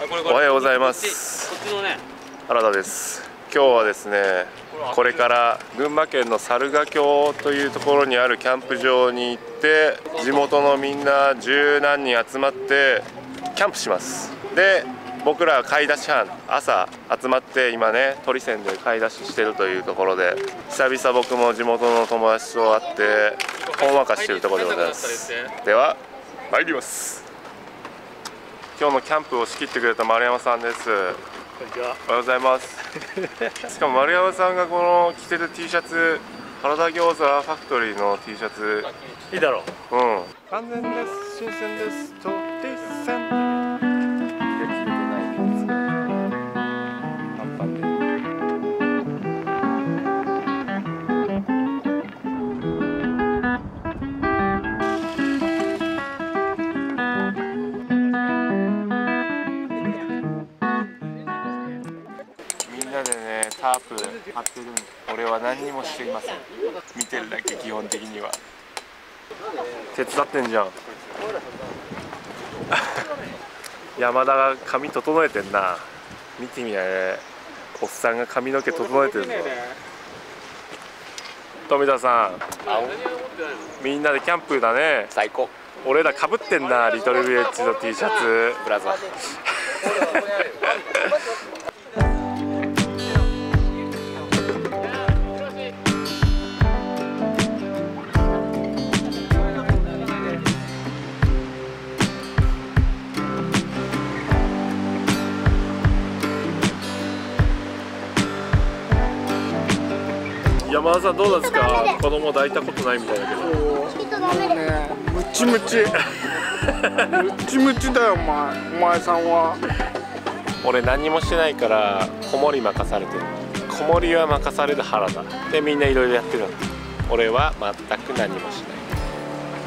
おはようございます。原田です。今日はですねこれから群馬県の猿ヶ京というところにあるキャンプ場に行って地元のみんな十何人集まってキャンプします。で僕ら買い出し班朝集まって今ね鳥線で買い出ししてるというところで久々僕も地元の友達と会ってほんわかしてるところでございます。では参ります今日のキャンプを仕切ってくれた丸山さんです。こんにちは。おはようございます。しかも丸山さんがこの着てる T シャツ原田餃子ファクトリーの T シャツ。いいだろう。うん。完全です。新鮮です。と T 線タープ張ってる俺は何にもしていません。見てるだけ基本的には。手伝ってんじゃん。山田が髪整えてんな。見てみやねおっさんが髪の毛整えてるぞ。富田さん。みんなでキャンプだね。最高。俺らかぶってんなリトルビレッジの T シャツ。ブラザー 山田さんどうなんですか？子供抱いたことないみたいだけど。ねムチムチ。ムチムチだよお前。お前さんは。俺何もしてないから子守任されてる。子守は任される原田でみんないろいろやってるの俺は全く何もし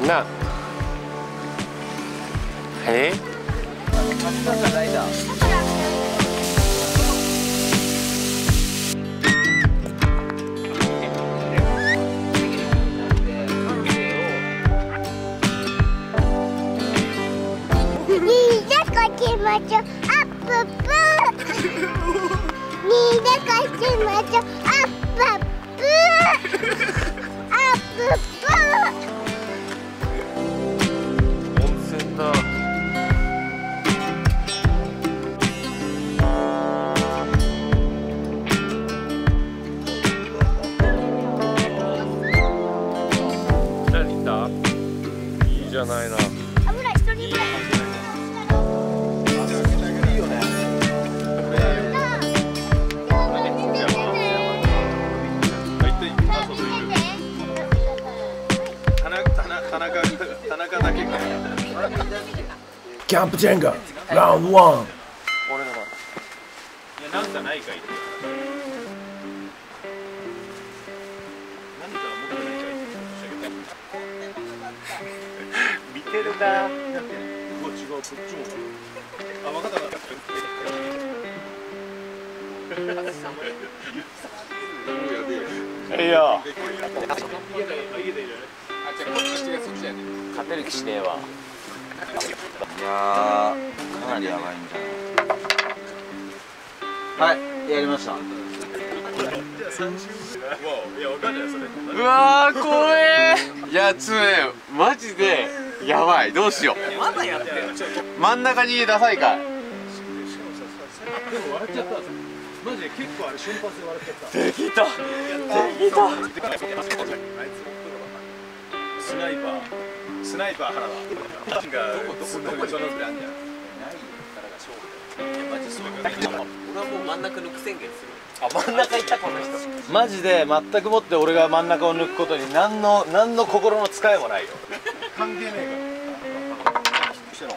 ない。なあ。え？でこちまちょあっぷっぷにでこちまちょあっぷっぷあっぷっぷ温泉だ。何だいいじゃないな油一人ぐらいキャンプジェンガラウンドワン俺だななんかないかいって。何か持ってないかいって見てるなうわ違うこっちも。あ分かった分かった。いいよ勝てる気しねえわ。いやーかなりやばいんじゃない？はいやりました。うわー怖えいやつねマジでやばい。どうしよう。まだやってる真ん中にダサいかい。でも笑っちゃった。マジで結構あれ瞬発で笑っちゃった。できた。できたスナイパー。スナイパー原田。がそのそのぐらいあんじゃん。俺はもう真ん中抜く宣言するあ真ん中行ったこの人マジで全くもって俺が真ん中を抜くことに何の何の心の使いもないよ関係ねえから。しての。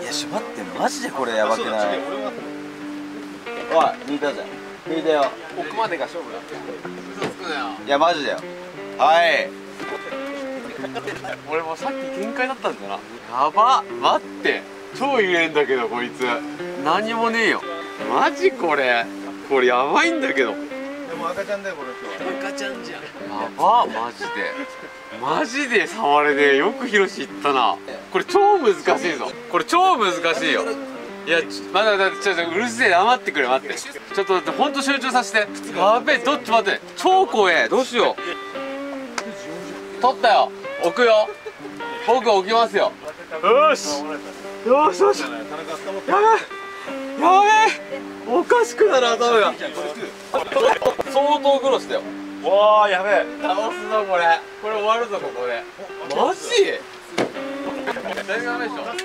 いやし待ってマジでこれやばくそうだない違う俺はおい抜いたじゃん抜いたよ奥までが勝負だ。嘘つくなよ。いやマジだよはい。俺もうさっき限界だったんだな。やば。待って。超揺れんだけどこいつ。何もねえよ。マジこれ。これやばいんだけど。でも赤ちゃんだよこの人は。赤ちゃんじゃん。やばマジで。マジで触れねえ。よくヒロシ言ったな。これ超難しいぞ。これ超難しいよ。いやちまだだちょっとうるせえ。黙ってくれ待って。ちょっと待ってほんと集中させて。やべえどっち待って。超怖え。どうしよう取ったよ。置くよ。僕置きますよ。よし。よしよし。やべえ。やべえ。おかしくなる頭が。相当苦労したよ。わあやべえ。倒すぞこれ。これ終わるぞここで。マジ？大丈夫でしょ。あ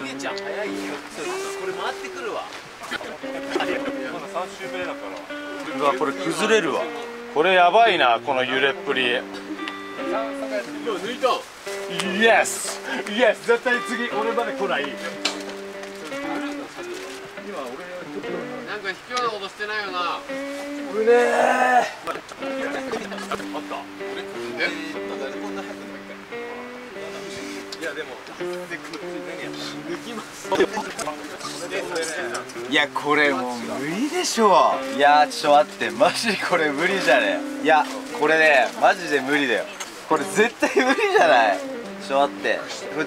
ゆえちゃん。早いよ。これ回ってくるわ。うわこれ崩れるわこれやばいなこの揺れっぷり。抜いたイエスイエス絶対次俺まで来ない。なんか卑怯なことしてないよな。うねえいやこれもう無理でしょ。いやちょっと待ってマジこれ無理じゃねいやこれねマジで無理だよ。これ絶対無理じゃない。ちょっと待って。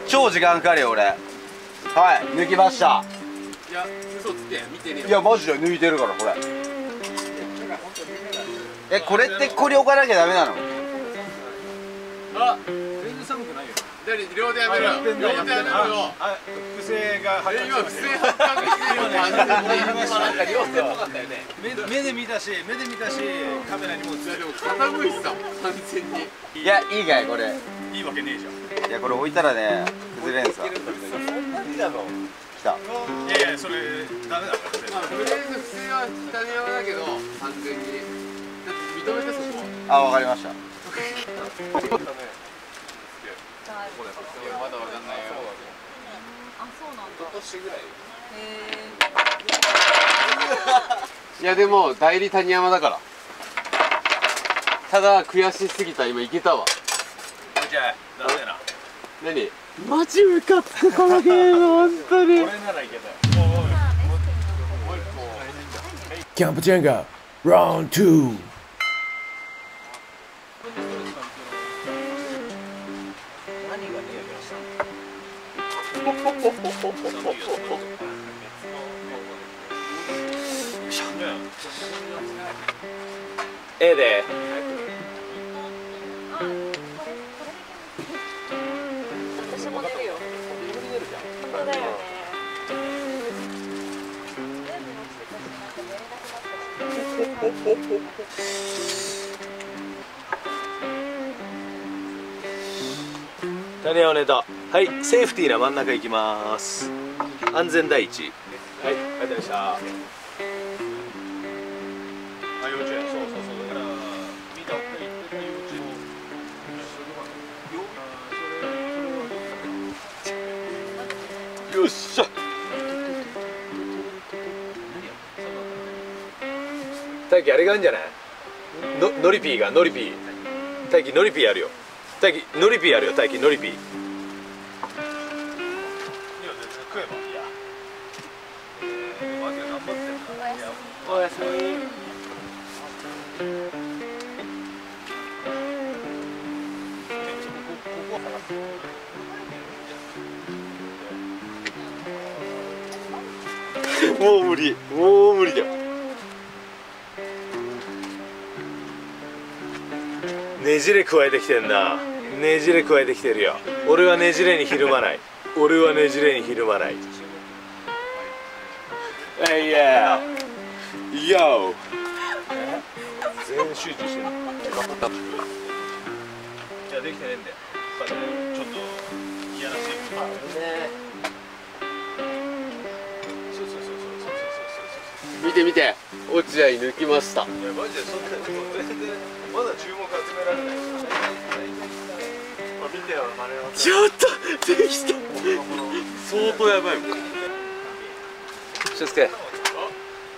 超時間かかるよ俺。はい抜きました。いや嘘つって見てねいやマジで抜いてるからこれ。えこれってここに置かなきゃダメなの？あ全然寒くないよ何両手やめろ。よ両手やめろ。よあ不正が発え今不正発覚してるよ。ね今なんか両手っぽかったよ。ね目目で見たし目で見たしカメラにも映いやでも傾いてたもん完全に。いやいいかいこれ。るいいわけねえじゃん。いやこれ置いたらね崩れんさ来た。いやいやそれダメだからまあとりあえず不正は北山だけど完全に。だって認めてそこあわかりました いやまだわかんないよあ、そうなんだ。年ぐらいへいやでも代理谷山だから。ただ悔しすぎた今いけたわ。じゃあダメな。何？マジムカつくこのゲーム本当に。俺ならいけたよ。キャンプチェンガーラウンド2 ええで私も出るよ。本当だよね。谷山ネタはいセーフティーな真ん中行きます。安全第一。はいありがとうございました。あ幼稚園。そうそうそう。だからみんな行ってた幼稚園よっしゃ。大輝あれがあるんじゃない？のノリピーがノリピー。大輝ノリピーあるよ。大輝ノリピーあるよ大輝ノリピーもう無理もう無理だ。よねじれ加えてきてんなねじれ加えてきてるよ。俺はねじれにひるまない。俺はねじれにひるまない。Hey yeah Yo 全集中してる。いやできてねえんだよ。やっぱねちょっといやらしいそうそうそうそうそうそうそう見て見て落合抜きましたいやマジでそんな全然まだ注目集められないちょっとできた相当やばいもん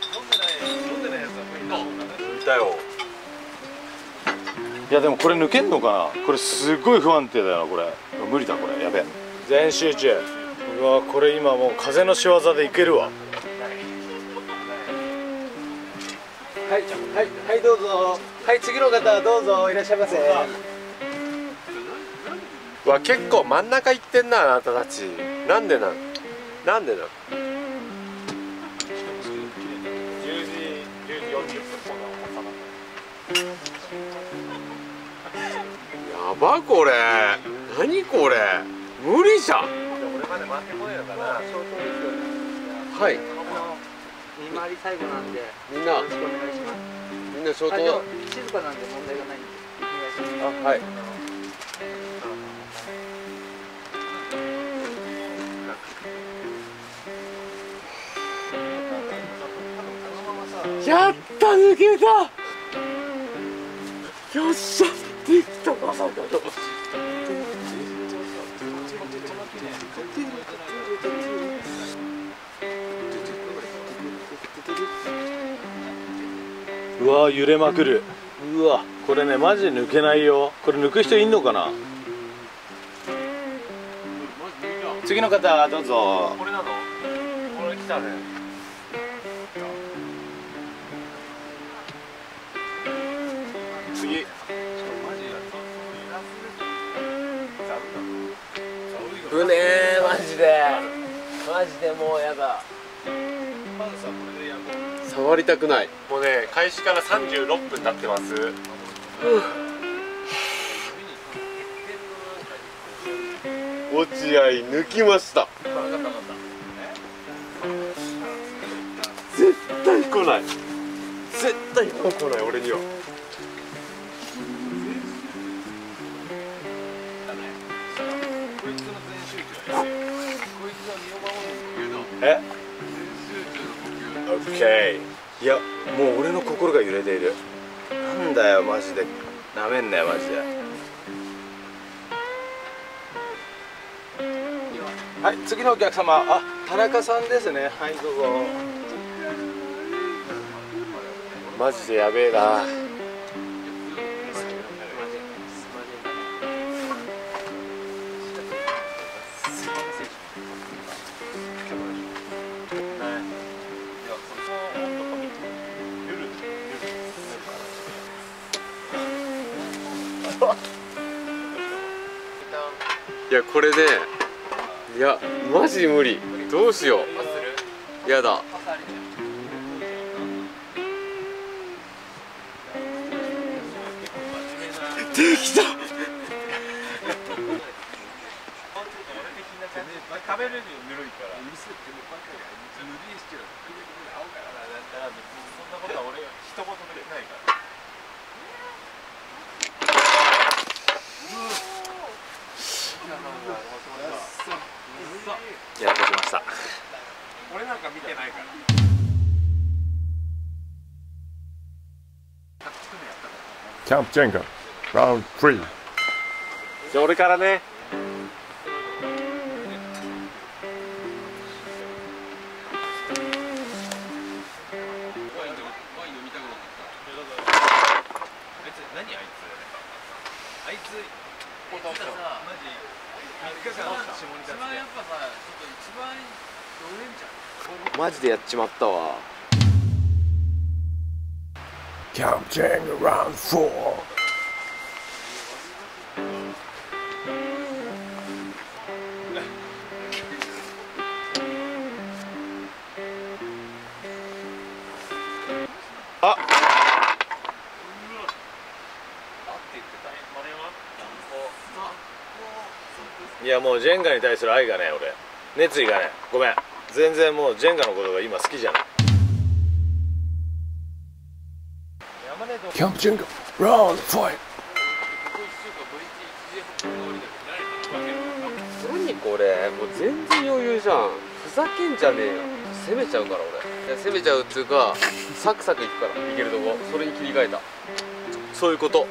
飲んでない飲んでないやつは無理だもんなだよいやでもこれ抜けんのかな？これすごい不安定だよなこれ。無理だこれ。やべえ。全集中。うわこれ今もう風の仕業でいけるわ。はいはいどうぞ。はい次の方どうぞいらっしゃいませ。わ結構真ん中行ってんなあなたたち。なんでなん？なんでなん？やばこれ。何これ。無理じゃん。俺まで回ってこのかなはい見回り最後なんでよみんな。ろしくお願いします。みんな消灯。静かなんで問題がないんでお願いします。あはい。やった抜けた。よっしゃできたまさかのうわ揺れまくる。うわこれねマジで抜けないよ。これ抜く人いんのかな。次の方どうぞ。これなのこれ来たね。次うねーマジで。マジでもうやだ。触りたくないもうね開始から36分経ってます。落合抜きました。絶対来ない。絶対もう来ない俺にはえ？オッケーいやもう俺の心が揺れている。なんだよマジで。なめんなよマジで。はい次のお客様。あ田中さんですね。はいどうぞ。マジでやべえな。いやこれねいやマジ無理。どうしよう。やだ。できた。食べれるよ。ぬるいから。そんなことは俺一言もないからやってきました。俺なんか見てないからキャンプジェンガ Round 3じゃあ俺からねでやっちまったわ。Camp Jenga Round 4いやもうジェンガに対する愛がね俺。熱意がねごめん全然もうジェンガのことが今好きじゃない。Camp Jenga Round 5何これ？もう全然余裕じゃん。ふざけんじゃねえよ。攻めちゃうから俺。いや攻めちゃうっつうかサクサクいくから。いけるとこ。それに切り替えた。そういうこと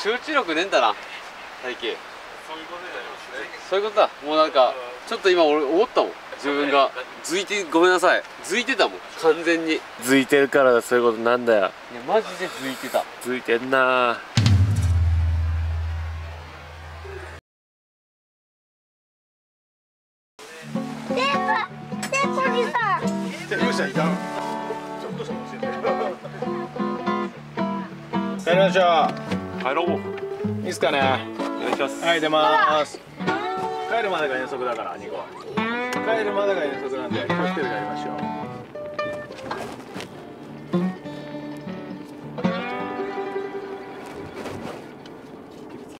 集中力ねえんだな最近。そういうことだ。もうなんかちょっと今俺思ったもん。自分が。ずいてごめんなさい。ずいてたもん。完全に。いやずいてるからそういうことなんだよ。マジでずいてた。ずいてんな。テープテープおじさん。帰 りましょ帰ろう。ういいですかね。お願いします。はい出ます。帰るまでが遠足だから2個帰るまでが遠足なんで気をつけて帰りましょう